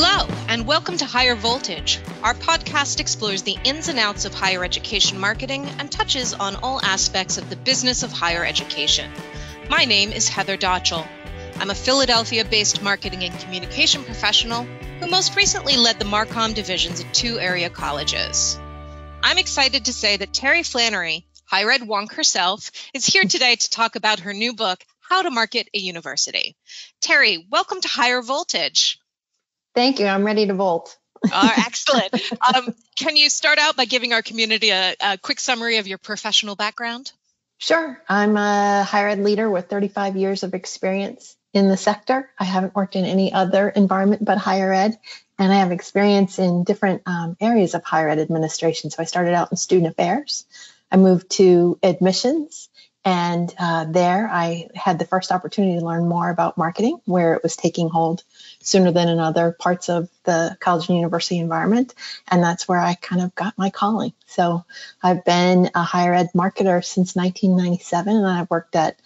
Hello, and welcome to Higher Voltage. Our podcast explores the ins and outs of higher education marketing and touches on all aspects of the business of higher education. My name is Heather Dotchel. I'm a Philadelphia based marketing and communication professional who most recently led the Marcom divisions at two area colleges. I'm excited to say that Terry Flannery, higher ed wonk herself, is here today to talk about her new book, How to Market a University. Terry, welcome to Higher Voltage. Thank you. I'm ready to bolt. oh, excellent. Um, can you start out by giving our community a, a, quick summary of your professional background? Sure. I'm a higher ed leader with 35 years of experience in the sector. I haven't worked in any other environment but higher ed, and I have experience in different um, areas of higher ed administration. So I started out in student affairs. I moved to admissions and uh, there I had the first opportunity to learn more about marketing, where it was taking hold sooner than in other parts of the college and university environment. And that's where I kind of got my calling. So I've been a higher ed marketer since 1997, and I've worked at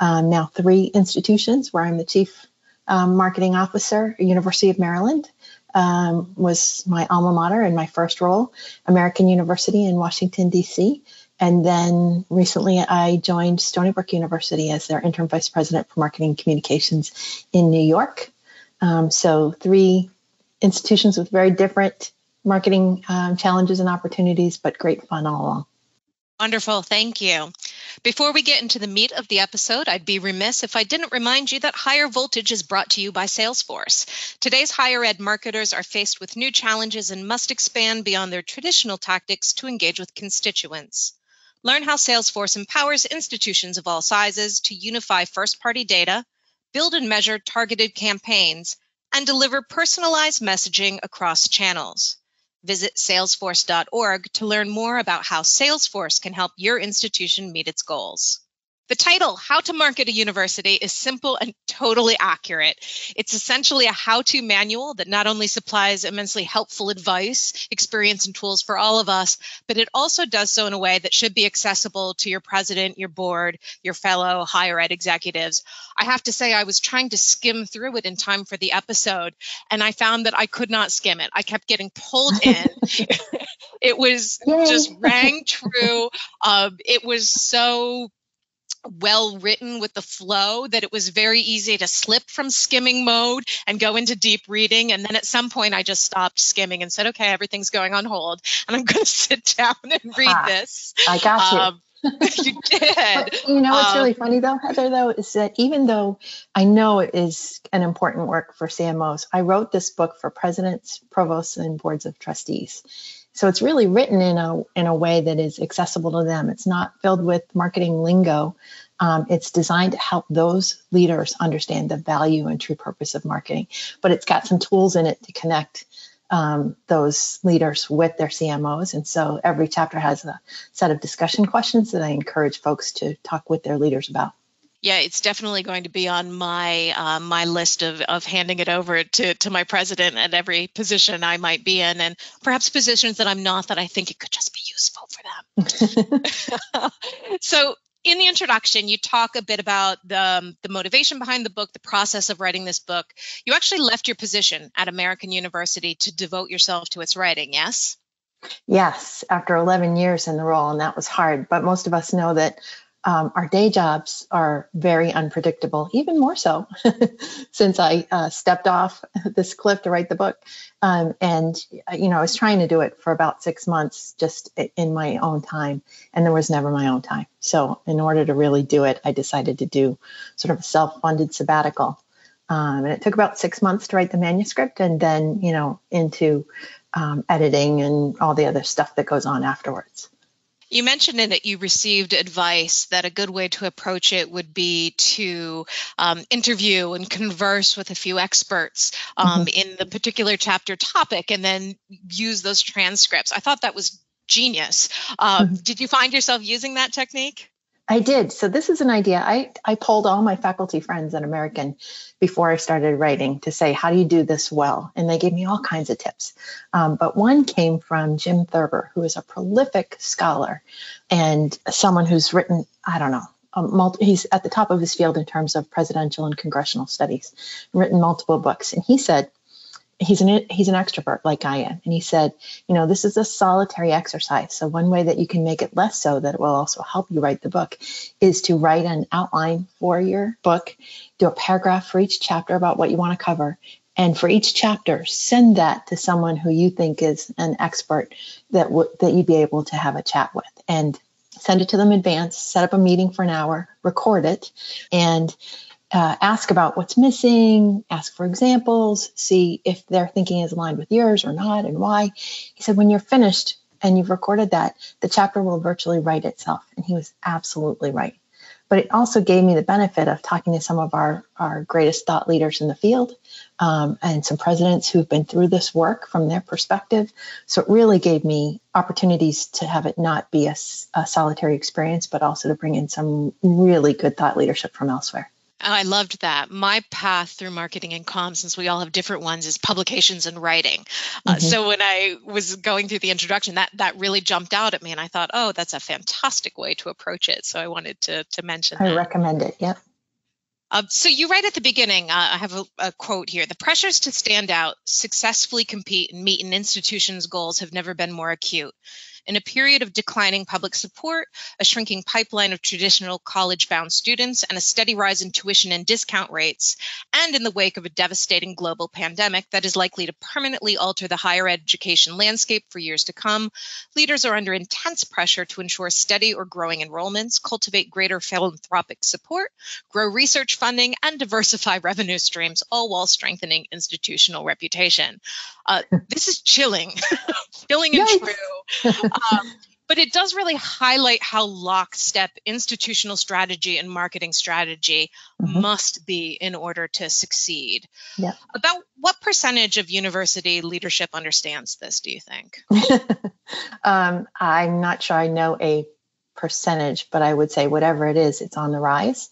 um, now three institutions where I'm the chief um, marketing officer, University of Maryland. Um, was my alma mater in my first role, American University in Washington, D.C. And then recently I joined Stony Brook University as their interim vice president for marketing communications in New York. Um, so, three institutions with very different marketing um, challenges and opportunities, but great fun all along. Wonderful. Thank you. Before we get into the meat of the episode, I'd be remiss if I didn't remind you that Higher Voltage is brought to you by Salesforce. Today's higher ed marketers are faced with new challenges and must expand beyond their traditional tactics to engage with constituents. Learn how Salesforce empowers institutions of all sizes to unify first party data, build and measure targeted campaigns, and deliver personalized messaging across channels. Visit salesforce.org to learn more about how Salesforce can help your institution meet its goals. The title, How to Market a University, is simple and totally accurate. It's essentially a how to manual that not only supplies immensely helpful advice, experience, and tools for all of us, but it also does so in a way that should be accessible to your president, your board, your fellow higher ed executives. I have to say, I was trying to skim through it in time for the episode, and I found that I could not skim it. I kept getting pulled in. it was Yay. just rang true. Um, it was so well written with the flow that it was very easy to slip from skimming mode and go into deep reading. And then at some point, I just stopped skimming and said, okay, everything's going on hold, and I'm going to sit down and read this. I got you. Um, you did. But, you know what's um, really funny though, Heather, though, is that even though I know it is an important work for CMOs, I wrote this book for presidents, provosts, and boards of trustees. So it's really written in a in a way that is accessible to them. It's not filled with marketing lingo. Um, it's designed to help those leaders understand the value and true purpose of marketing. But it's got some tools in it to connect um, those leaders with their CMOs. And so every chapter has a set of discussion questions that I encourage folks to talk with their leaders about yeah, it's definitely going to be on my uh, my list of, of handing it over to, to my president at every position I might be in, and perhaps positions that I'm not that I think it could just be useful for them. so, in the introduction, you talk a bit about the, um, the motivation behind the book, the process of writing this book. You actually left your position at American University to devote yourself to its writing, yes? Yes, after 11 years in the role, and that was hard. But most of us know that um, our day jobs are very unpredictable, even more so since I uh, stepped off this cliff to write the book. Um, and, you know, I was trying to do it for about six months just in my own time, and there was never my own time. So, in order to really do it, I decided to do sort of a self funded sabbatical. Um, and it took about six months to write the manuscript and then, you know, into um, editing and all the other stuff that goes on afterwards. You mentioned in it you received advice that a good way to approach it would be to um, interview and converse with a few experts um, mm-hmm. in the particular chapter topic and then use those transcripts. I thought that was genius. Um, mm-hmm. Did you find yourself using that technique? I did. So this is an idea. I, I polled all my faculty friends at American before I started writing to say, how do you do this well? And they gave me all kinds of tips. Um, but one came from Jim Thurber, who is a prolific scholar and someone who's written, I don't know, multi, he's at the top of his field in terms of presidential and congressional studies, written multiple books. And he said, he's an he's an extrovert like I am, and he said, you know, this is a solitary exercise. So one way that you can make it less so that it will also help you write the book is to write an outline for your book, do a paragraph for each chapter about what you want to cover, and for each chapter, send that to someone who you think is an expert that w- that you'd be able to have a chat with, and send it to them in advance. Set up a meeting for an hour, record it, and uh, ask about what's missing, ask for examples, see if their thinking is aligned with yours or not and why. He said, when you're finished and you've recorded that, the chapter will virtually write itself. And he was absolutely right. But it also gave me the benefit of talking to some of our, our greatest thought leaders in the field um, and some presidents who've been through this work from their perspective. So it really gave me opportunities to have it not be a, a solitary experience, but also to bring in some really good thought leadership from elsewhere. I loved that. My path through marketing and comms, since we all have different ones, is publications and writing. Uh, mm-hmm. Uh, so when I was going through the introduction, that that really jumped out at me, and I thought, oh, that's a fantastic way to approach it. So I wanted to to mention. I that. recommend it. Yep. Uh, so you write at the beginning, uh, I have a, a, quote here. The pressures to stand out, successfully compete, and meet an institution's goals have never been more acute. In a period of declining public support, a shrinking pipeline of traditional college bound students, and a steady rise in tuition and discount rates, and in the wake of a devastating global pandemic that is likely to permanently alter the higher education landscape for years to come, leaders are under intense pressure to ensure steady or growing enrollments, cultivate greater philanthropic support, grow research funding, and diversify revenue streams, all while strengthening institutional reputation. Uh, this is chilling, chilling and true. Um, but it does really highlight how lockstep institutional strategy and marketing strategy mm-hmm. must be in order to succeed. Yeah. About what percentage of university leadership understands this, do you think? um, I'm not sure I know a percentage, but I would say whatever it is, it's on the rise.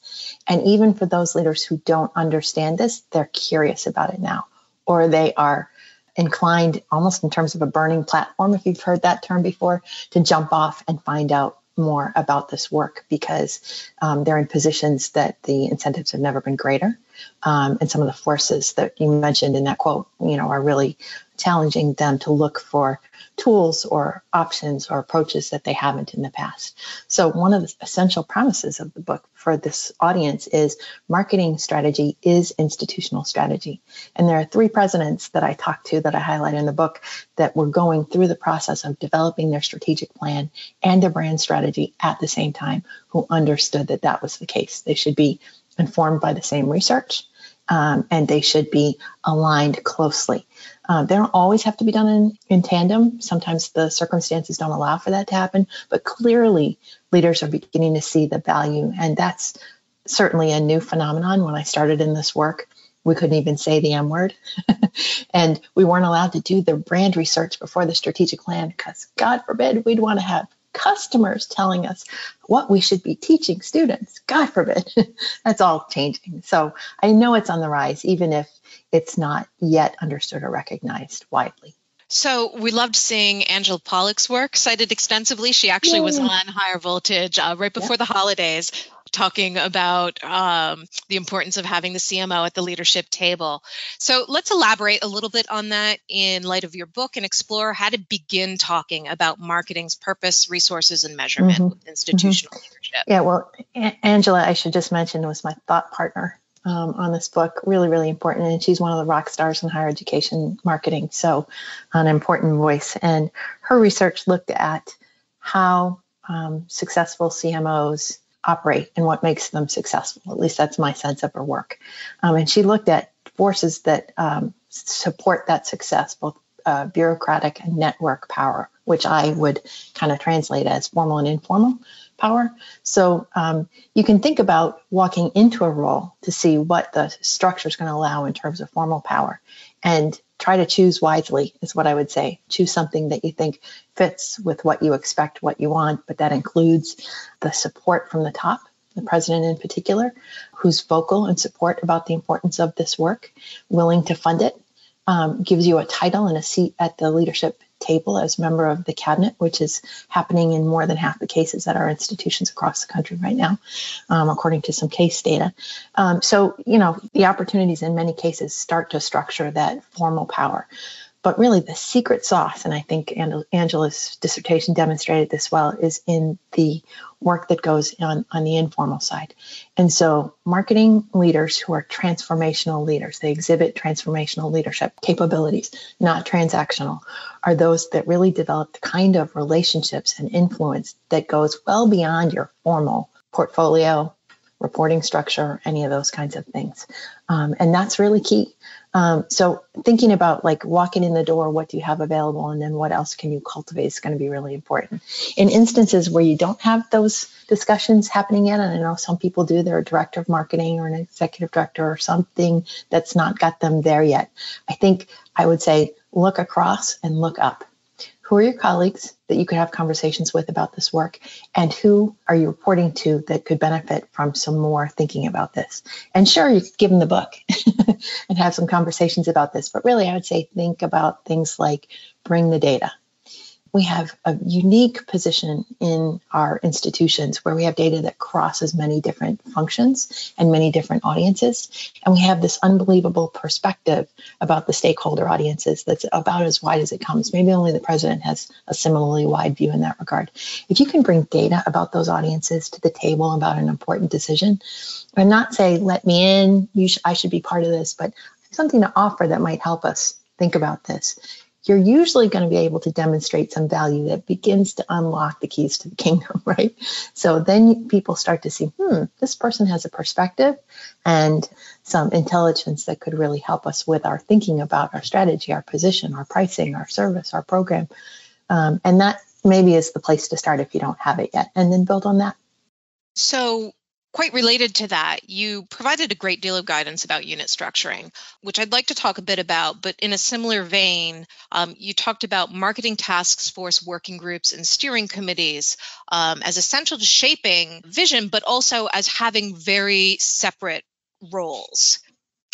And even for those leaders who don't understand this, they're curious about it now, or they are inclined, almost in terms of a burning platform, if you've heard that term before, to jump off and find out more about this work because um, they're in positions that the incentives have never been greater. Um, and some of the forces that you mentioned in that quote, you know, are really challenging them to look for tools or options or approaches that they haven't in the past. So, one of the essential premises of the book for this audience is marketing strategy is institutional strategy. And there are three presidents that I talked to that I highlight in the book that were going through the process of developing their strategic plan and their brand strategy at the same time who understood that that was the case. They should be informed by the same research um, and they should be aligned closely. Uh, they don't always have to be done in, in tandem. Sometimes the circumstances don't allow for that to happen, but clearly leaders are beginning to see the value. And that's certainly a new phenomenon. When I started in this work, we couldn't even say the M word. and we weren't allowed to do the brand research before the strategic plan because, God forbid, we'd want to have customers telling us what we should be teaching students. God forbid. That's all changing. So I know it's on the rise, even if it's not yet understood or recognized widely. So we loved seeing Angela Polec's work cited extensively. She actually Yay. was on higher voltage uh, right before yep. the holidays talking about um, the importance of having the CMO at the leadership table. So let's elaborate a little bit on that in light of your book and explore how to begin talking about marketing's purpose, resources, and measurement mm-hmm. with institutional mm-hmm. leadership. Yeah, well, a- Angela, I should just mention, was my thought partner um, on this book. Really, really important. And she's one of the rock stars in higher education marketing. So, an important voice. And her research looked at how um, successful CMOs operate and what makes them successful. At least that's my sense of her work. Um, and she looked at forces that um, support that success, both uh, bureaucratic and network power, which I would kind of translate as formal and informal power. So um, you can think about walking into a role to see what the structure is going to allow in terms of formal power and try to choose wisely, is what I would say. Choose something that you think fits with what you expect, what you want, but that includes the support from the top, the president in particular, who's vocal and support about the importance of this work, willing to fund it, um, gives you a title and a seat at the leadership table as member of the cabinet, which is happening in more than half the cases at our institutions across the country right now, um, according to some case data. Um, so, you know, the opportunities in many cases start to structure that formal power. But really, the secret sauce, and I think Angela's dissertation demonstrated this well, is in the work that goes on on the informal side. And so, marketing leaders who are transformational leaders, they exhibit transformational leadership capabilities, not transactional, are those that really develop the kind of relationships and influence that goes well beyond your formal portfolio, reporting structure, any of those kinds of things. Um, and that's really key. Um, so thinking about like walking in the door, what do you have available, and then what else can you cultivate is going to be really important. In instances where you don't have those discussions happening yet, and I know some people do, they're a director of marketing or an executive director or something that's not got them there yet. I think I would say look across and look up. Who are your colleagues that you could have conversations with about this work? And who are you reporting to that could benefit from some more thinking about this? And sure, you could give them the book and have some conversations about this. But really, I would say think about things like bring the data we have a unique position in our institutions where we have data that crosses many different functions and many different audiences. And we have this unbelievable perspective about the stakeholder audiences that's about as wide as it comes. Maybe only the president has a similarly wide view in that regard. If you can bring data about those audiences to the table about an important decision, and not say, let me in, sh- I should be part of this, but something to offer that might help us think about this you're usually going to be able to demonstrate some value that begins to unlock the keys to the kingdom, right? So then people start to see, hmm, this person has a perspective and some intelligence that could really help us with our thinking about our strategy, our position, our pricing, our service, our program. Um, and that maybe is the place to start if you don't have it yet, and then build on that. So, Quite related to that, you provided a great deal of guidance about unit structuring, which I'd like to talk a bit about. But in a similar vein, um, you talked about marketing task force working groups and steering committees um, as essential to shaping vision, but also as having very separate roles.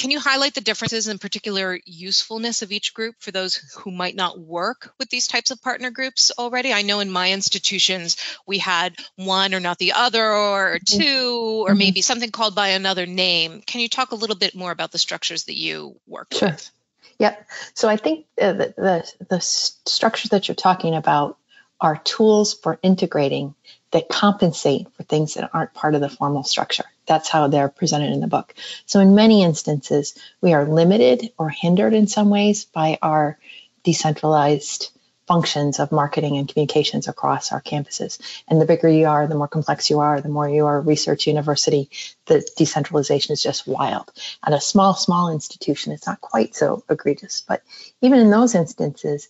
Can you highlight the differences and particular usefulness of each group for those who might not work with these types of partner groups already? I know in my institutions we had one or not the other, or mm-hmm. two, or mm-hmm. maybe something called by another name. Can you talk a little bit more about the structures that you work sure. with? Yep. So I think uh, the, the, the structures that you're talking about are tools for integrating that compensate for things that aren't part of the formal structure. That's how they're presented in the book. So, in many instances, we are limited or hindered in some ways by our decentralized functions of marketing and communications across our campuses. And the bigger you are, the more complex you are, the more you are a research university, the decentralization is just wild. At a small, small institution, it's not quite so egregious. But even in those instances,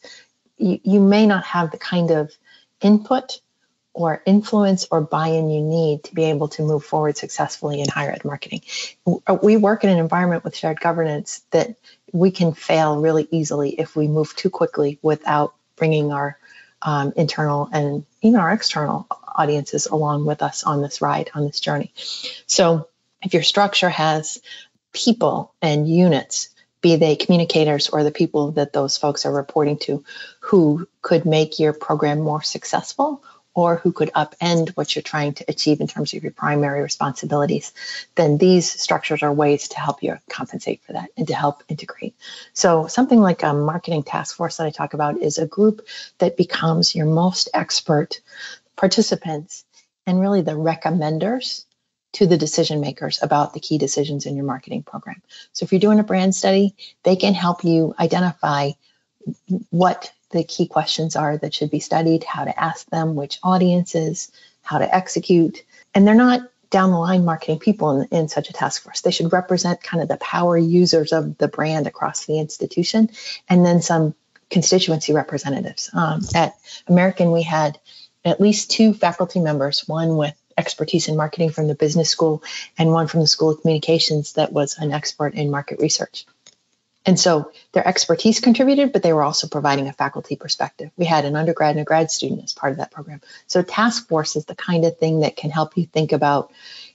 you, you may not have the kind of input or influence or buy-in you need to be able to move forward successfully in higher ed marketing. We work in an environment with shared governance that we can fail really easily if we move too quickly without bringing our um, internal and even our external audiences along with us on this ride, on this journey. So if your structure has people and units be they communicators or the people that those folks are reporting to who could make your program more successful or who could upend what you're trying to achieve in terms of your primary responsibilities, then these structures are ways to help you compensate for that and to help integrate. So, something like a marketing task force that I talk about is a group that becomes your most expert participants and really the recommenders to the decision makers about the key decisions in your marketing program. So if you're doing a brand study, they can help you identify what the key questions are that should be studied, how to ask them, which audiences, how to execute. And they're not down the line marketing people in, in such a task force. They should represent kind of the power users of the brand across the institution and then some constituency representatives. Um, at American, we had at least two faculty members, one with expertise in marketing from the business school and one from the School of Communications that was an expert in market research. And so their expertise contributed, but they were also providing a faculty perspective. We had an undergrad and a grad student as part of that program. So task force is the kind of thing that can help you think about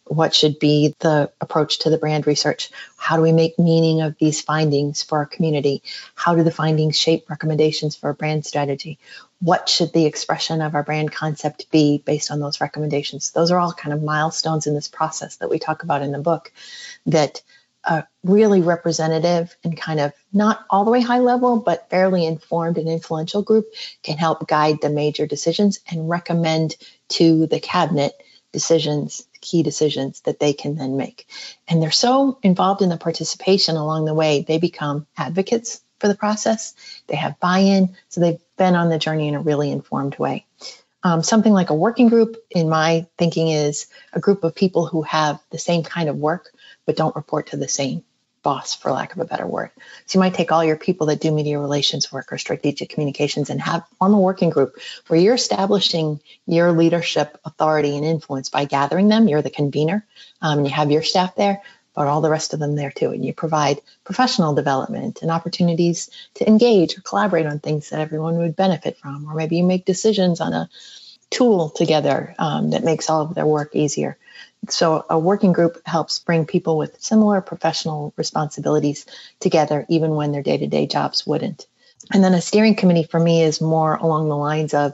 what should be the approach to the brand research? How do we make meaning of these findings for our community? How do the findings shape recommendations for a brand strategy? What should the expression of our brand concept be based on those recommendations? Those are all kind of milestones in this process that we talk about in the book that a really representative and kind of not all the way high level, but fairly informed and influential group can help guide the major decisions and recommend to the cabinet decisions, key decisions that they can then make. And they're so involved in the participation along the way, they become advocates for the process. They have buy in, so they've been on the journey in a really informed way. Um, something like a working group, in my thinking, is a group of people who have the same kind of work but don't report to the same boss, for lack of a better word. So you might take all your people that do media relations work or strategic communications and have form a working group where you're establishing your leadership authority and influence by gathering them. You're the convener, um, and you have your staff there, but all the rest of them there too. And you provide professional development and opportunities to engage or collaborate on things that everyone would benefit from, or maybe you make decisions on a tool together um, that makes all of their work easier. So, a working group helps bring people with similar professional responsibilities together, even when their day to day jobs wouldn't. And then a steering committee for me is more along the lines of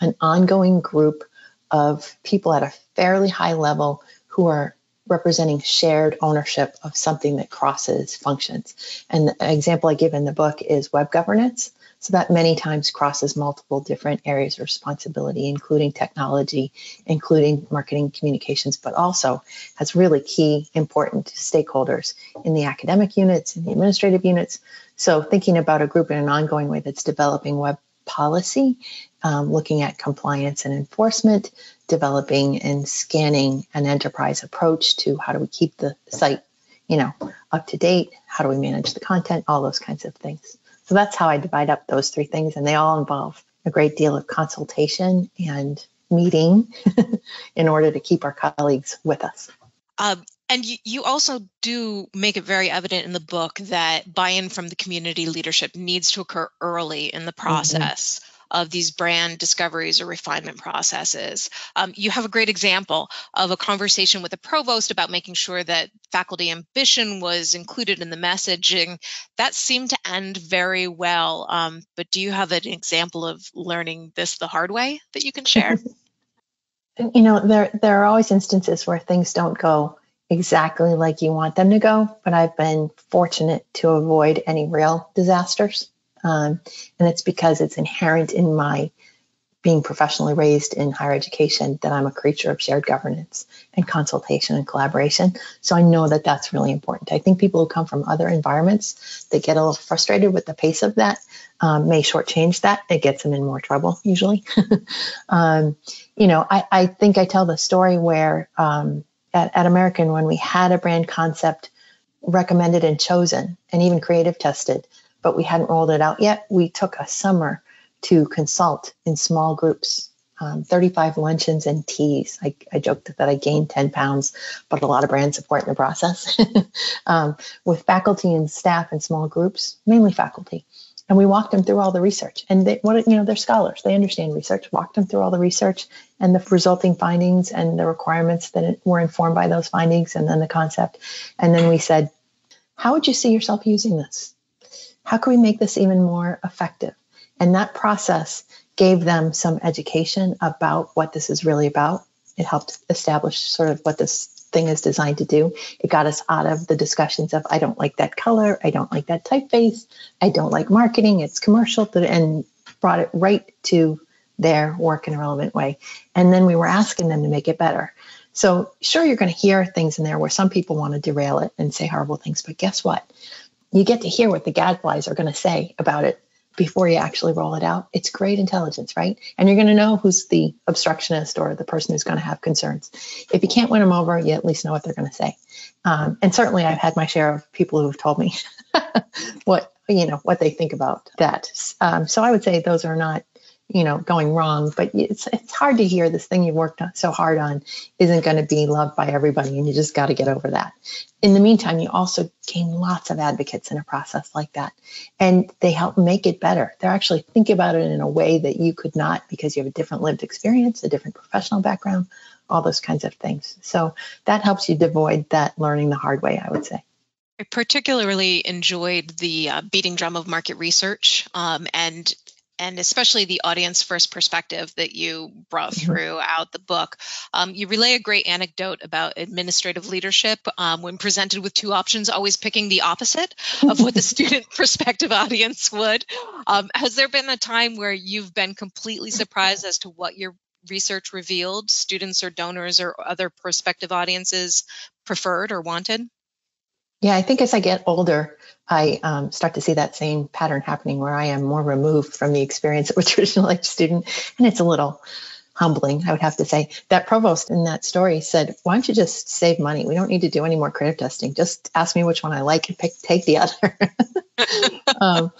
an ongoing group of people at a fairly high level who are representing shared ownership of something that crosses functions. And the example I give in the book is web governance. So that many times crosses multiple different areas of responsibility, including technology, including marketing communications, but also has really key important stakeholders in the academic units, in the administrative units. So thinking about a group in an ongoing way that's developing web policy, um, looking at compliance and enforcement, developing and scanning an enterprise approach to how do we keep the site, you know, up to date, how do we manage the content, all those kinds of things. So that's how I divide up those three things, and they all involve a great deal of consultation and meeting in order to keep our colleagues with us. Um, and you also do make it very evident in the book that buy in from the community leadership needs to occur early in the mm-hmm. process. Mm-hmm of these brand discoveries or refinement processes. Um, you have a great example of a conversation with a provost about making sure that faculty ambition was included in the messaging. That seemed to end very well. Um, but do you have an example of learning this the hard way that you can share? you know, there there are always instances where things don't go exactly like you want them to go, but I've been fortunate to avoid any real disasters. Um, and it's because it's inherent in my being professionally raised in higher education that I'm a creature of shared governance and consultation and collaboration. So I know that that's really important. I think people who come from other environments that get a little frustrated with the pace of that um, may shortchange that. It gets them in more trouble usually. um, you know, I, I, think I tell the story where um, at, at American, when we had a brand concept recommended and chosen and even creative tested, but we hadn't rolled it out yet. We took a summer to consult in small groups, um, 35 luncheons and teas. I, I, joked that I gained 10 pounds, but a lot of brand support in the process um, with faculty and staff in small groups, mainly faculty. And we walked them through all the research. And they, what you know, they're scholars; they understand research. Walked them through all the research and the resulting findings and the requirements that were informed by those findings, and then the concept. And then we said, "How would you see yourself using this? How can we make this even more effective? And that process gave them some education about what this is really about. It helped establish sort of what this thing is designed to do. It got us out of the discussions of, I don't like that color, I don't like that typeface, I don't like marketing, it's commercial, and brought it right to their work in a relevant way. And then we were asking them to make it better. So, sure, you're going to hear things in there where some people want to derail it and say horrible things, but guess what? You get to hear what the gadflies are going to say about it before you actually roll it out. It's great intelligence, right? And you're going to know who's the obstructionist or the person who's going to have concerns. If you can't win them over, you at least know what they're going to say. Um, and certainly, I've had my share of people who've told me what you know what they think about that. Um, so I would say those are not you know going wrong but it's it's hard to hear this thing you worked on so hard on isn't going to be loved by everybody and you just got to get over that in the meantime you also gain lots of advocates in a process like that and they help make it better they're actually think about it in a way that you could not because you have a different lived experience a different professional background all those kinds of things. So that helps you avoid that learning the hard way, I would say. I particularly enjoyed the uh, beating drum of market research um, and and especially the audience first perspective that you brought mm-hmm. throughout the book. Um, you relay a great anecdote about administrative leadership um, when presented with two options, always picking the opposite of what the student perspective audience would. Um, has there been a time where you've been completely surprised as to what your research revealed students or donors or other prospective audiences preferred or wanted? Yeah, I think as I get older, I um, start to see that same pattern happening where I am more removed from the experience of a traditional ed student. And it's a little humbling, I would have to say. That provost in that story said, Why don't you just save money? We don't need to do any more creative testing. Just ask me which one I like and pick, take the other. um,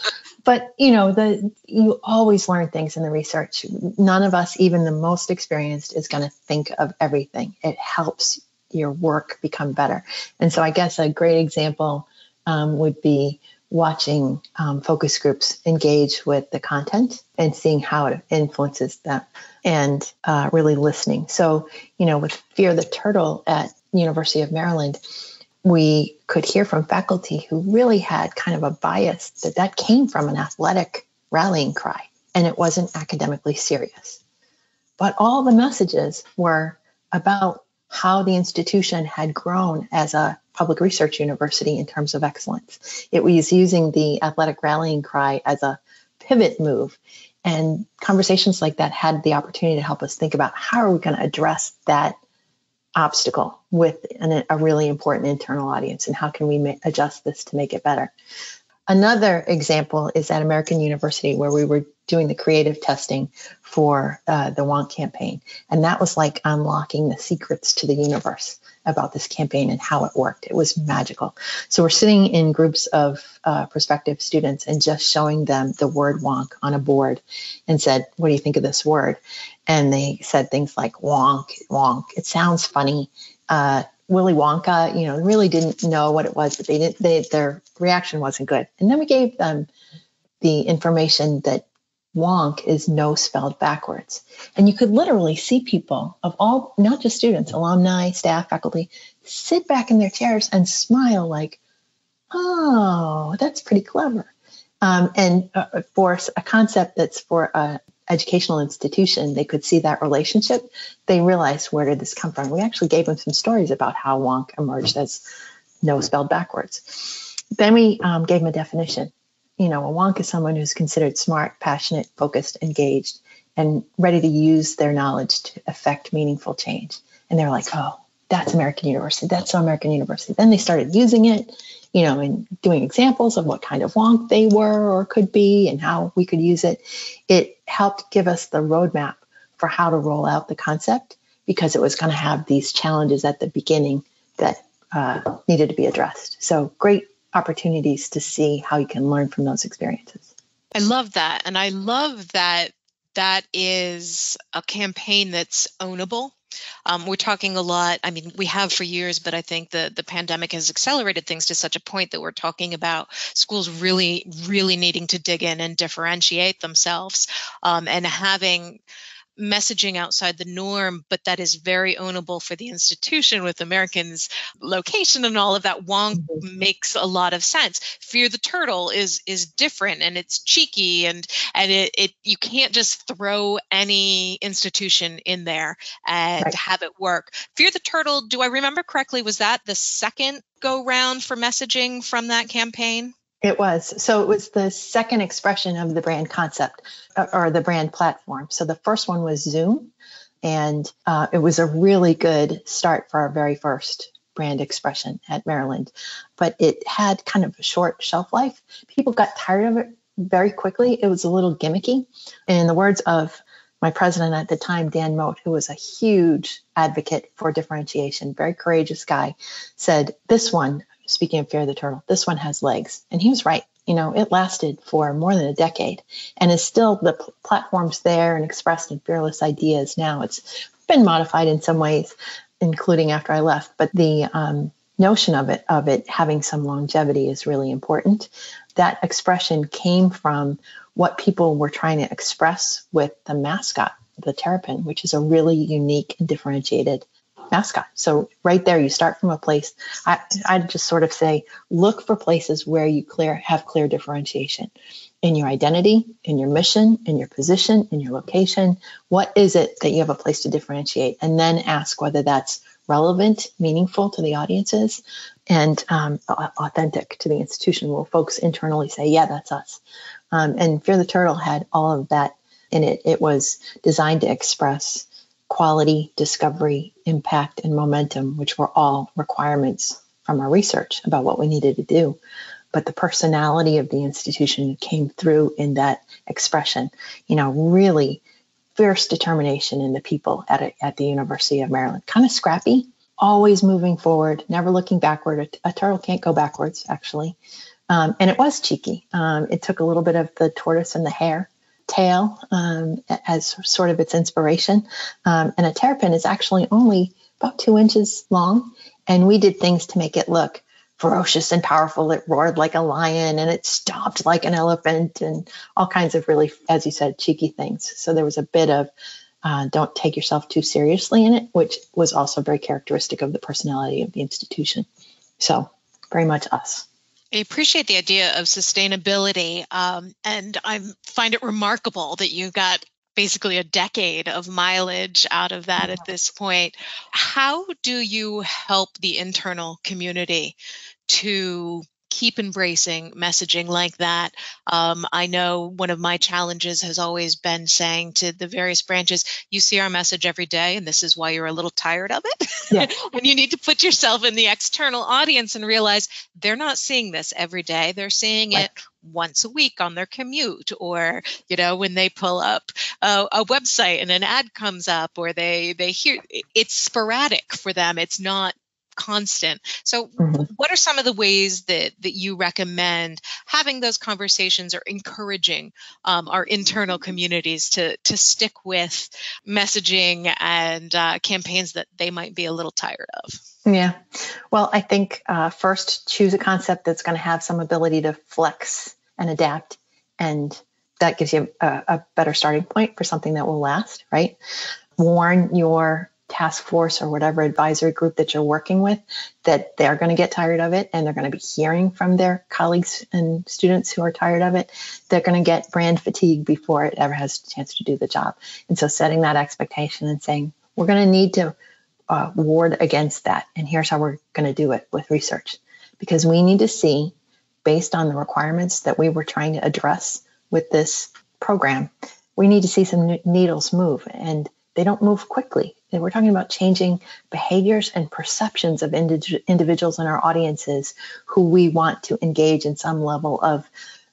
but you know the you always learn things in the research none of us even the most experienced is going to think of everything it helps your work become better. And so I guess a great example um, would be watching um, focus groups engage with the content and seeing how it influences them and uh, really listening. So, you know, with Fear the Turtle at University of Maryland, we could hear from faculty who really had kind of a bias that that came from an athletic rallying cry and it wasn't academically serious. But all the messages were about how the institution had grown as a public research university in terms of excellence. It was using the athletic rallying cry as a pivot move. And conversations like that had the opportunity to help us think about how are we going to address that obstacle with an, a really important internal audience and how can we ma- adjust this to make it better. Another example is at American University, where we were doing the creative testing for uh, the WONK campaign. And that was like unlocking the secrets to the universe about this campaign and how it worked. It was magical. So we're sitting in groups of uh, prospective students and just showing them the word wonk on a board and said, What do you think of this word? And they said things like wonk, wonk. It sounds funny. Uh, Willy Wonka, you know, really didn't know what it was, but they didn't, they, their reaction wasn't good. And then we gave them the information that wonk is no spelled backwards. And you could literally see people of all, not just students, alumni, staff, faculty, sit back in their chairs and smile like, oh, that's pretty clever. Um, and uh, for a concept that's for a educational institution, they could see that relationship. They realized where did this come from? We actually gave them some stories about how wonk emerged as no spelled backwards. Then we um, gave them a definition. You know, a wonk is someone who's considered smart, passionate, focused, engaged, and ready to use their knowledge to affect meaningful change. And they're like, oh, that's American University. That's American University. Then they started using it, you know, and doing examples of what kind of wonk they were or could be and how we could use it. It helped give us the roadmap for how to roll out the concept because it was going to have these challenges at the beginning that uh, needed to be addressed. So great opportunities to see how you can learn from those experiences. I love that. And I love that that is a campaign that's ownable. Um, we're talking a lot. I mean, we have for years, but I think the the pandemic has accelerated things to such a point that we're talking about schools really, really needing to dig in and differentiate themselves, um, and having messaging outside the norm, but that is very ownable for the institution with Americans' location and all of that. Wonk mm-hmm. makes a lot of sense. Fear the turtle is is different and it's cheeky and and it, it you can't just throw any institution in there and right. have it work. Fear the turtle, do I remember correctly? Was that the second go round for messaging from that campaign? It was. So it was the second expression of the brand concept uh, or the brand platform. So the first one was Zoom, and uh, it was a really good start for our very first brand expression at Maryland. But it had kind of a short shelf life. People got tired of it very quickly. It was a little gimmicky. In the words of my president at the time, Dan Mote, who was a huge advocate for differentiation, very courageous guy, said, This one, speaking of Fear the Turtle, this one has legs. And he was right. You know, it lasted for more than a decade and is still the pl- platform's there and expressed in fearless ideas now. It's been modified in some ways, including after I left, but the um, notion of it of it having some longevity is really important. That expression came from what people were trying to express with the mascot the terrapin, which is a really unique and differentiated mascot. So right there, you start from a place. I I just sort of say, look for places where you clear have clear differentiation in your identity, in your mission, in your position, in your location. What is it that you have a place to differentiate? And then ask whether that's relevant, meaningful to the audiences, and um, authentic to the institution. Will folks internally say, yeah, that's us? Um, and Fear the Turtle had all of that in it. It was designed to express quality, discovery, impact, and momentum, which were all requirements from our research about what we needed to do. But the personality of the institution came through in that expression. You know, really fierce determination in the people at, a, at the University of Maryland. Kind of scrappy, always moving forward, never looking backward. A, a turtle can't go backwards, actually. Um, and it was cheeky. Um, it took a little bit of the tortoise and the hare tale um, as sort of its inspiration. Um, and a terrapin is actually only about two inches long. And we did things to make it look ferocious and powerful. It roared like a lion and it stomped like an elephant and all kinds of really, as you said, cheeky things. So there was a bit of uh, don't take yourself too seriously in it, which was also very characteristic of the personality of the institution. So very much us. I appreciate the idea of sustainability, um, and I find it remarkable that you got basically a decade of mileage out of that at this point. How do you help the internal community to keep embracing messaging like that. Um, I know one of my challenges has always been saying to the various branches, you see our message every day, and this is why you're a little tired of it. Yeah. and you need to put yourself in the external audience and realize they're not seeing this every day. They're seeing right. it once a week on their commute or you know when they pull up a, a, website and an ad comes up or they they hear it's sporadic for them it's not constant. So, mm-hmm. what are some of the ways that that you recommend having those conversations or encouraging um, our internal communities to to stick with messaging and uh, campaigns that they might be a little tired of? Yeah, well, I think uh, first choose a concept that's going to have some ability to flex and adapt, and that gives you a, a better starting point for something that will last, right? Warn your task force or whatever advisory group that you're working with that they're going to get tired of it and they're going to be hearing from their colleagues and students who are tired of it. They're going to get brand fatigue before it ever has a chance to do the job. And so setting that expectation and saying we're going to need to uh, ward against that and here's how we're going to do it with research. Because we need to see based on the requirements that we were trying to address with this program we need to see some needles move and they don't move quickly. And we're talking about changing behaviors and perceptions of indi- individuals in our audiences who we want to engage in some level of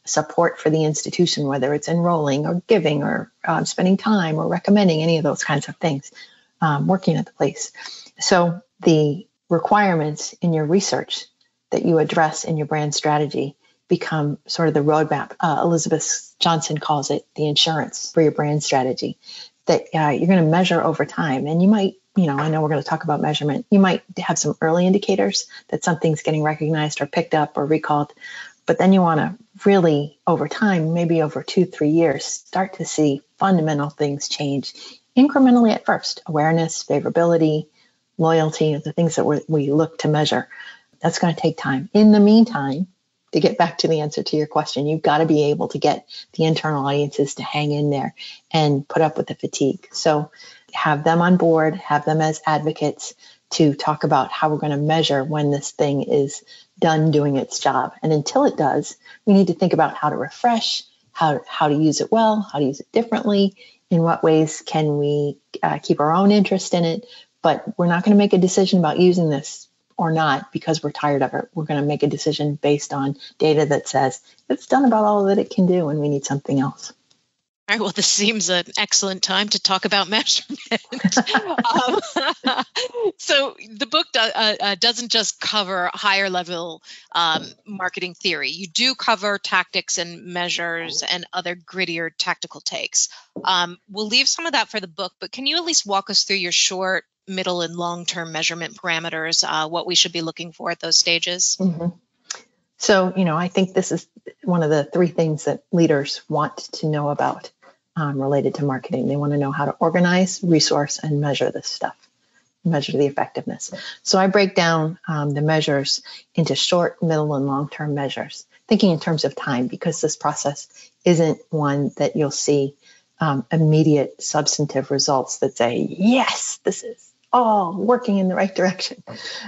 support for the institution, whether it's enrolling or giving or um, spending time or recommending any of those kinds of things, um, working at the place. So the requirements in your research that you address in your brand strategy become sort of the roadmap. Uh, Elizabeth Johnson calls it the insurance for your brand strategy that uh, you're going to measure over time. And you might, you know, I know we're going to talk about measurement. You might have some early indicators that something's getting recognized or picked up or recalled. But then you want to really, over time, maybe over two, three years, start to see fundamental things change incrementally at first awareness, favorability, loyalty, the things that we look to measure. That's going to take time. In the meantime, to get back to the answer to your question, you've got to be able to get the internal audiences to hang in there and put up with the fatigue. So have them on board, have them as advocates to talk about how we're going to measure when this thing is done doing its job. And until it does, we need to think about how to refresh, how, how to use it well, how to use it differently, in what ways can we uh, keep our own interest in it. But we're not going to make a decision about using this or not because we're tired of it. We're going to make a decision based on data that says it's done about all that it can do and we need something else. All right, well, this seems an excellent time to talk about measurement. um, so, the book do, uh, uh, doesn't just cover higher level um, marketing theory, you do cover tactics and measures and other grittier tactical takes. Um, we'll leave some of that for the book, but can you at least walk us through your short middle and long term measurement parameters, uh, what we should be looking for at those stages? Mm-hmm. So, you know, I think this is one of the three things that leaders want to know about um, related to marketing. They want to know how to organize, resource, and measure this stuff, measure the effectiveness. So I break down um, the measures into short, middle, and long term measures, thinking in terms of time because this process isn't one that you'll see um, immediate substantive results that say, yes, this is all working in the right direction.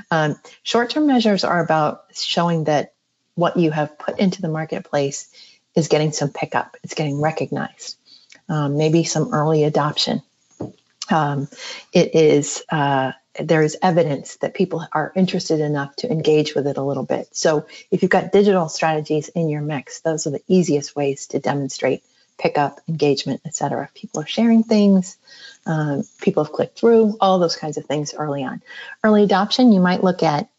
Um, short term measures are about showing that what you have put into the marketplace is getting some pickup, it's getting recognized, um, maybe some early adoption. Um, it is uh, there is evidence that people are interested enough to engage with it a little bit. So if you've got digital strategies in your mix, those are the easiest ways to demonstrate pickup, engagement, etc. People are sharing things, um, people have clicked through, all those kinds of things early on. Early adoption, you might look at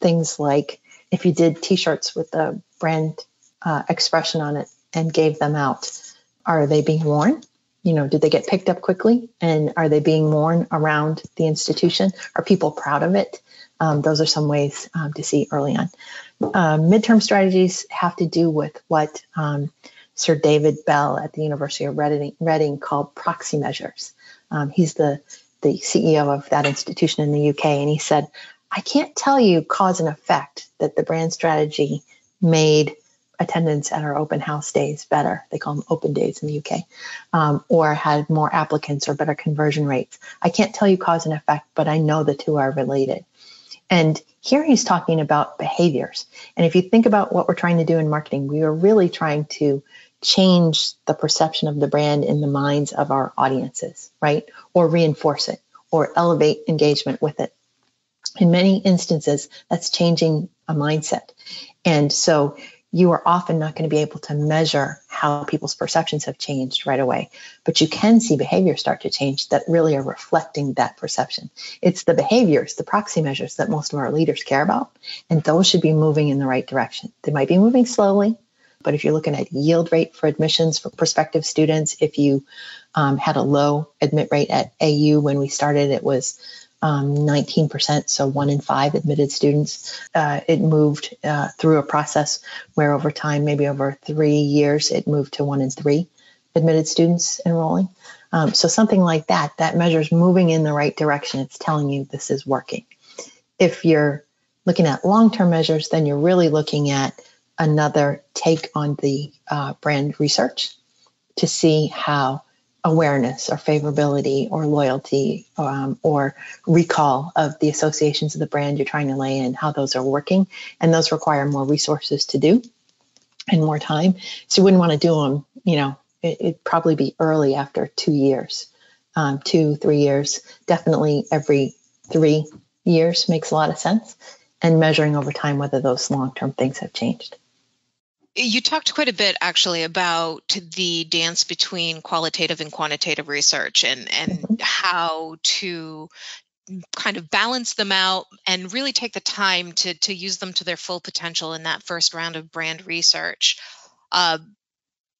things like if you did T-shirts with the brand uh, expression on it and gave them out, are they being worn? You know, did they get picked up quickly? And are they being worn around the institution? Are people proud of it? Um, those are some ways um, to see early on. Uh, midterm strategies have to do with what um, Sir David Bell at the University of Reading, Reading called proxy measures. Um, he's the, the CEO of that institution in the UK, and he said, I can't tell you cause and effect that the brand strategy made attendance at our open house days better. They call them open days in the UK, um, or had more applicants or better conversion rates. I can't tell you cause and effect, but I know the two are related. And here he's talking about behaviors. And if you think about what we're trying to do in marketing, we are really trying to change the perception of the brand in the minds of our audiences, right? Or reinforce it or elevate engagement with it. In many instances, that's changing a mindset. And so you are often not going to be able to measure how people's perceptions have changed right away, but you can see behavior start to change that really are reflecting that perception. It's the behaviors, the proxy measures that most of our leaders care about, and those should be moving in the right direction. They might be moving slowly, but if you're looking at yield rate for admissions for prospective students, if you um, had a low admit rate at AU when we started, it was um, 19%, so one in five admitted students. Uh, it moved uh, through a process where over time, maybe over three years, it moved to one in three admitted students enrolling. Um, so something like that, that measure is moving in the right direction. It's telling you this is working. If you're looking at long-term measures, then you're really looking at another take on the uh, brand research to see how awareness or favorability or loyalty um, or recall of the associations of the brand you're trying to lay in, how those are working. And those require more resources to do and more time. So you wouldn't want to do them, you know, it, would probably be early after two years, um, two, three years. Definitely every three years makes a lot of sense. And measuring over time whether those long term things have changed. You talked quite a bit actually about the dance between qualitative and quantitative research and, and mm-hmm. how to kind of balance them out and really take the time to, to use them to their full potential in that first round of brand research. Uh,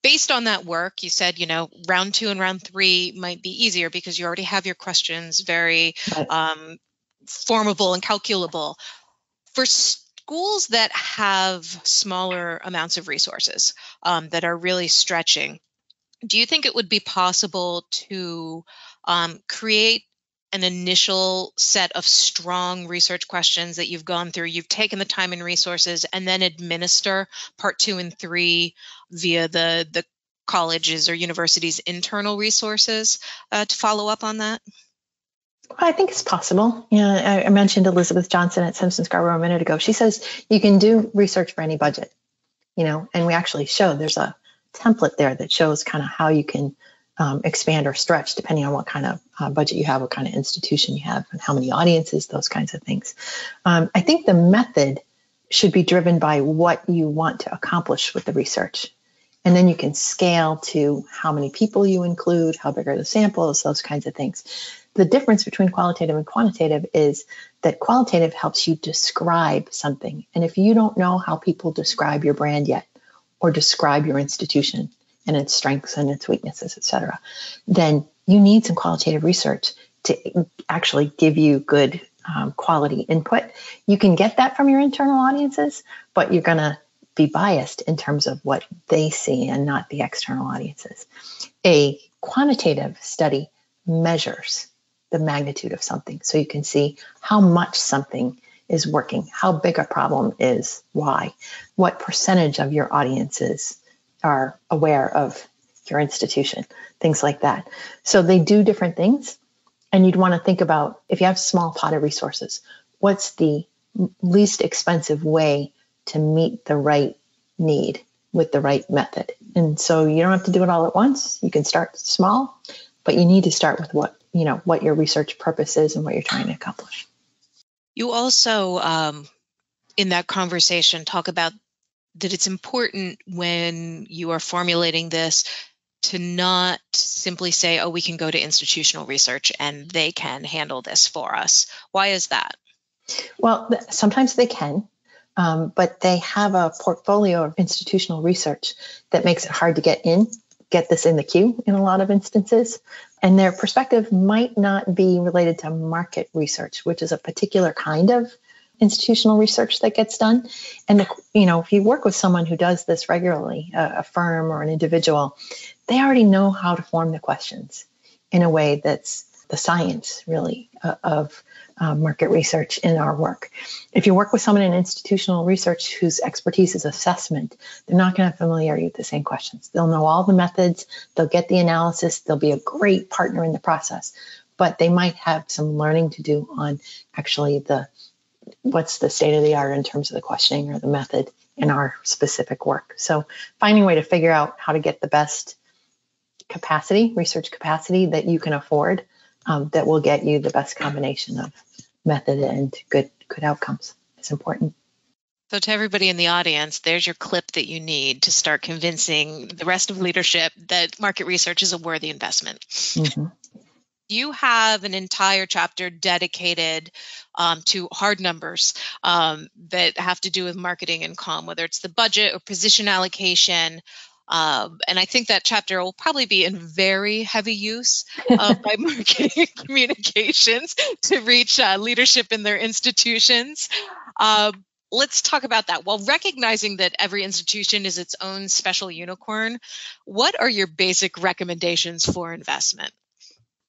based on that work, you said, you know, round two and round three might be easier because you already have your questions very um, formable and calculable. For schools that have smaller amounts of resources um, that are really stretching, do you think it would be possible to um, create an initial set of strong research questions that you've gone through, you've taken the time and resources, and then administer part two and three via the the colleges or universities' internal resources uh, to follow up on that? I think it's possible. Yeah, I mentioned Elizabeth Johnson at Simpson Scarborough a minute ago. She says you can do research for any budget, you know, and we actually show there's a template there that shows kind of how you can um, expand or stretch depending on what kind of uh, budget you have, what kind of institution you have, and how many audiences, those kinds of things. Um, I think the method should be driven by what you want to accomplish with the research. And then you can scale to how many people you include, how big are the samples, those kinds of things the difference between qualitative and quantitative is that qualitative helps you describe something. And if you don't know how people describe your brand yet, or describe your institution and its strengths and its weaknesses, et cetera, then you need some qualitative research to actually give you good um, quality input. You can get that from your internal audiences, but you're going to be biased in terms of what they see and not the external audiences. A quantitative study measures the magnitude of something. So you can see how much something is working, how big a problem is, why, what percentage of your audiences are aware of your institution, things like that. So they do different things. And you'd want to think about if you have small pot of resources, what's the least expensive way to meet the right need with the right method. And so you don't have to do it all at once. You can start small, but you need to start with what, you know, what your research purpose is and what you're trying to accomplish. You also, um, in that conversation, talk about that it's important when you are formulating this to not simply say, oh, we can go to institutional research and they can handle this for us. Why is that? Well, sometimes they can, um, but they have a portfolio of institutional research that makes it hard to get in, get this in the queue in a lot of instances. And their perspective might not be related to market research, which is a particular kind of institutional research that gets done. And, the, you know, if you work with someone who does this regularly, a, a firm or an individual, they already know how to form the questions in a way that's the science, really, uh, of uh, market research in our work. If you work with someone in institutional research whose expertise is assessment, they're not going to have familiarity with the same questions. They'll know all the methods, they'll get the analysis, they'll be a great partner in the process, but they might have some learning to do on actually the what's the state of the art in terms of the questioning or the method in our specific work. So finding a way to figure out how to get the best capacity, research capacity that you can afford um, that will get you the best combination of method and good good outcomes It's important. So, to everybody in the audience, there's your clip that you need to start convincing the rest of leadership that market research is a worthy investment. Mm-hmm. You have an entire chapter dedicated um, to hard numbers um, that have to do with marketing and com, whether it's the budget or position allocation, um, and I think that chapter will probably be in very heavy use uh, by marketing communications to reach uh, leadership in their institutions. Uh, let's talk about that. While recognizing that every institution is its own special unicorn, what are your basic recommendations for investment?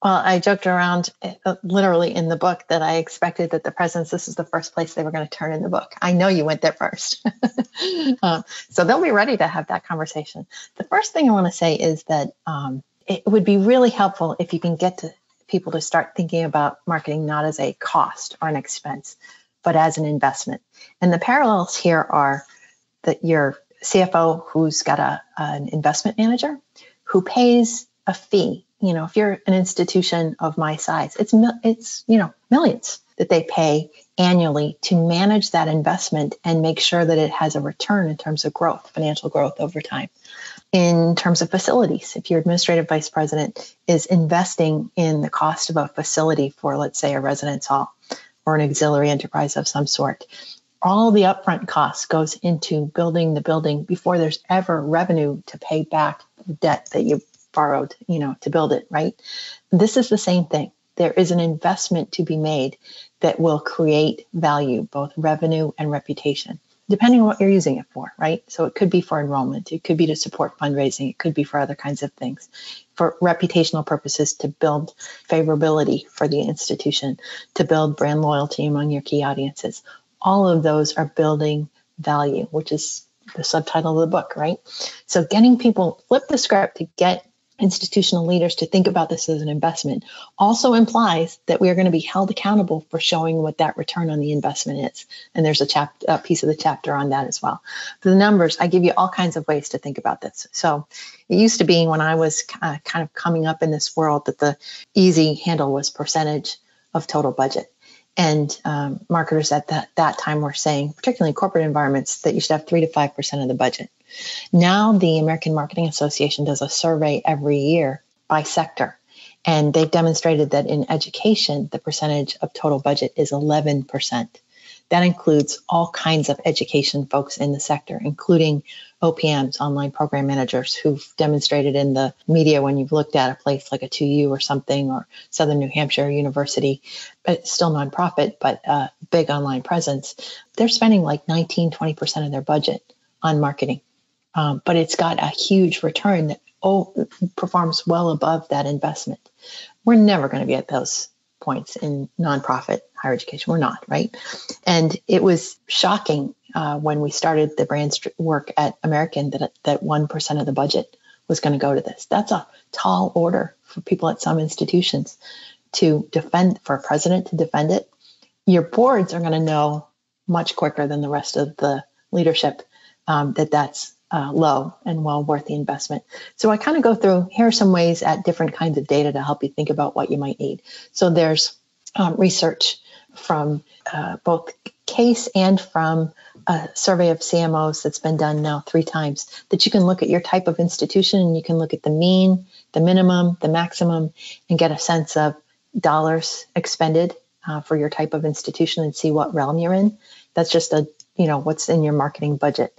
Well, I joked around uh, literally in the book that I expected that the presidents, this is the first place they were going to turn in the book. I know you went there first. uh, so they'll be ready to have that conversation. The first thing I want to say is that um, it would be really helpful if you can get to people to start thinking about marketing not as a cost or an expense, but as an investment. And the parallels here are that your CFO who's got a, an investment manager who pays a fee you know, if you're an institution of my size, it's it's you know millions that they pay annually to manage that investment and make sure that it has a return in terms of growth, financial growth over time. In terms of facilities, if your administrative vice president is investing in the cost of a facility for, let's say, a residence hall or an auxiliary enterprise of some sort, all the upfront costs goes into building the building before there's ever revenue to pay back the debt that you borrowed, you know, to build it, right? This is the same thing. There is an investment to be made that will create value, both revenue and reputation, depending on what you're using it for, right? So it could be for enrollment, it could be to support fundraising, it could be for other kinds of things, for reputational purposes to build favorability for the institution, to build brand loyalty among your key audiences. All of those are building value, which is the subtitle of the book, right? So getting people flip the script to get institutional leaders to think about this as an investment also implies that we are going to be held accountable for showing what that return on the investment is. And there's a, chap- a piece of the chapter on that as well. The numbers, I give you all kinds of ways to think about this. So it used to be when I was uh, kind of coming up in this world that the easy handle was percentage of total budget. And um, marketers at that, that time were saying, particularly in corporate environments, that you should have three to 5% of the budget. Now, the American Marketing Association does a survey every year by sector. And they've demonstrated that in education, the percentage of total budget is 11%. That includes all kinds of education folks in the sector, including OPMs, online program managers, who've demonstrated in the media when you've looked at a place like a 2U or something, or Southern New Hampshire University, but still nonprofit, but uh, big online presence. They're spending like 19, 20% of their budget on marketing um, but it's got a huge return that oh, performs well above that investment. We're never going to be at those points in nonprofit higher education. We're not, right? And it was shocking uh, when we started the brand work at American that that one percent of the budget was going to go to this. That's a tall order for people at some institutions to defend for a president to defend it. Your boards are going to know much quicker than the rest of the leadership um, that that's uh, low and well worth the investment. So I kind of go through here are some ways at different kinds of data to help you think about what you might need. So there's um, research from uh, both CASE and from a survey of CMOs that's been done now three times that you can look at your type of institution and you can look at the mean, the minimum, the maximum, and get a sense of dollars expended uh, for your type of institution and see what realm you're in. That's just a you know what's in your marketing budget.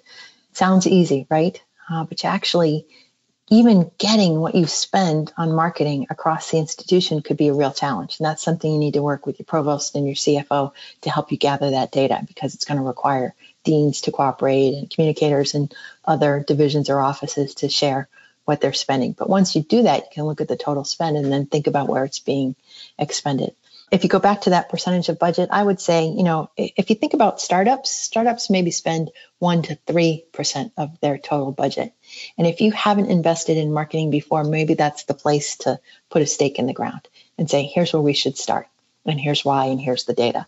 Sounds easy, right? Uh, but actually even getting what you spend on marketing across the institution could be a real challenge. And that's something you need to work with your provost and your CFO to help you gather that data because it's going to require deans to cooperate and communicators and other divisions or offices to share what they're spending. But once you do that, you can look at the total spend and then think about where it's being expended if you go back to that percentage of budget, I would say, you know, if you think about startups, startups maybe spend one to three percent of their total budget. And if you haven't invested in marketing before, maybe that's the place to put a stake in the ground and say, here's where we should start. And here's why, and here's the data.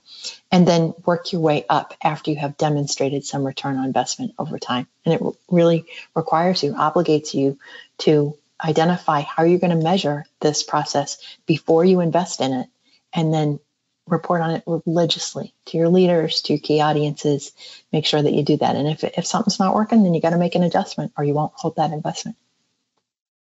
And then work your way up after you have demonstrated some return on investment over time. And it really requires you, obligates you to identify how you're going to measure this process before you invest in it and then report on it religiously to your leaders, to your key audiences. Make sure that you do that. And if, if something's not working, then you got to make an adjustment or you won't hold that investment.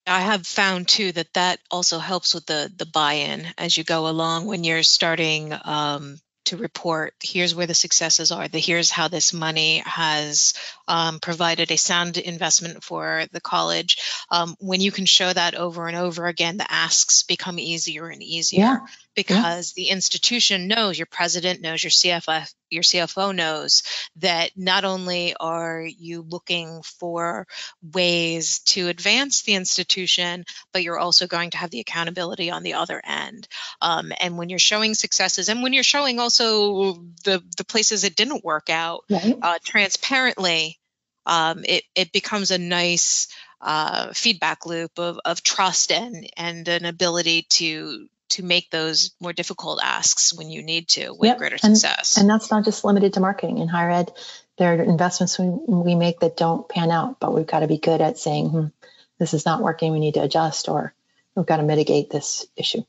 I have found too that that also helps with the the buy-in as you go along when you're starting um, to report here's where the successes are the here's how this money has um, provided a sound investment for the college um, when you can show that over and over again the asks become easier and easier yeah because yeah. the institution knows your president knows your CFO your CFO knows that not only are you looking for ways to advance the institution, but you're also going to have the accountability on the other end. Um, and when you're showing successes, and when you're showing also the the places it didn't work out right. uh, transparently, um, it it becomes a nice uh, feedback loop of, of trust and and an ability to to make those more difficult asks when you need to with yep. greater success. And, and, that's not just limited to marketing. In higher ed, there are investments we, we make that don't pan out, but we've got to be good at saying, hmm, this is not working, we need to adjust, or we've got to mitigate this issue.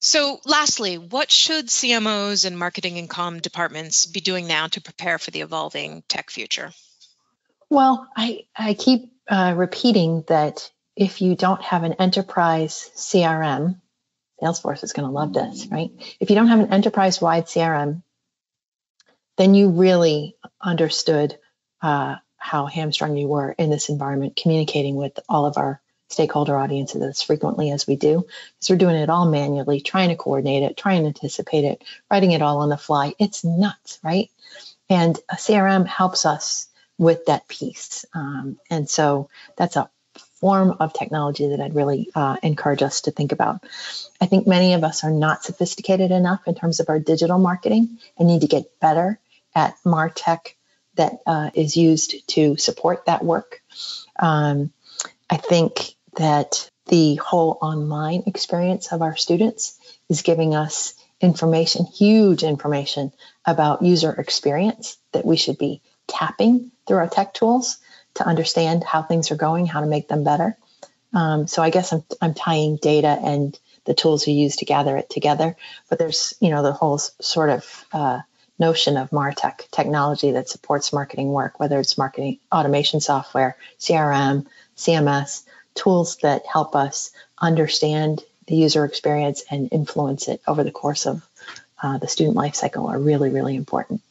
So, lastly, what should CMOs and marketing and com departments be doing now to prepare for the evolving tech future? Well, I, I keep uh, repeating that if you don't have an enterprise CRM, Salesforce is going to love this, right? If you don't have an enterprise wide CRM, then you really understood uh, how hamstrung you were in this environment, communicating with all of our stakeholder audiences as frequently as we do, because we're doing it all manually, trying to coordinate it, trying to anticipate it, writing it all on the fly. It's nuts, right? And a CRM helps us with that piece. Um, and so that's a form of technology that I'd really uh, encourage us to think about. I think many of us are not sophisticated enough in terms of our digital marketing and need to get better at MarTech that uh, is used to support that work. Um, I think that the whole online experience of our students is giving us information, huge information about user experience that we should be tapping through our tech tools to understand how things are going, how to make them better. Um, so I guess I'm, I'm tying data and the tools we use to gather it together. But there's, you know, the whole sort of uh, notion of MarTech technology that supports marketing work, whether it's marketing automation software, CRM, CMS, tools that help us understand the user experience and influence it over the course of uh, the student life cycle are really, really important.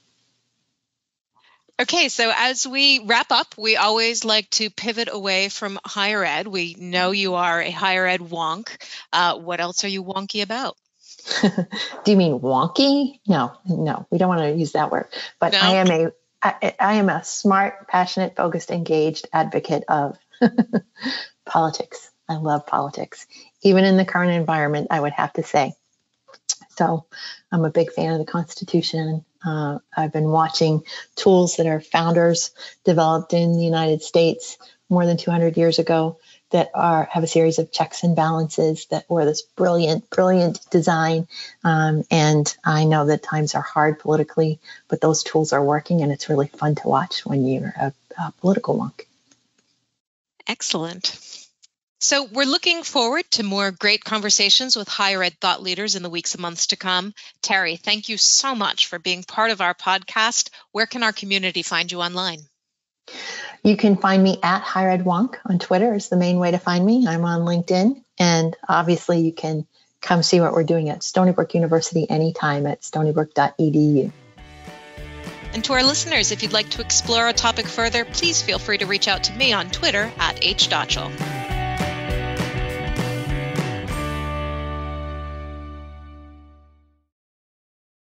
Okay, so as we wrap up, we always like to pivot away from higher ed. We know you are a higher ed wonk. Uh, what else are you wonky about? Do you mean wonky? No, no, we don't want to use that word. But no. I am a I, I am a smart, passionate, focused, engaged advocate of politics. I love politics, even in the current environment, I would have to say. So I'm a big fan of the Constitution. Uh, I've been watching tools that our founders developed in the United States more than 200 years ago that are have a series of checks and balances that were this brilliant, brilliant design. Um, and I know that times are hard politically, but those tools are working, and it's really fun to watch when you're a, a political monk. Excellent. So, we're looking forward to more great conversations with higher ed thought leaders in the weeks and months to come. Terry, thank you so much for being part of our podcast. Where can our community find you online? You can find me at Higher Ed Wonk on Twitter is the main way to find me. I'm on LinkedIn, and obviously you can come see what we're doing at Stony Brook University anytime at stonybrook.edu. And to our listeners, if you'd like to explore a topic further, please feel free to reach out to me on Twitter at hdotchell.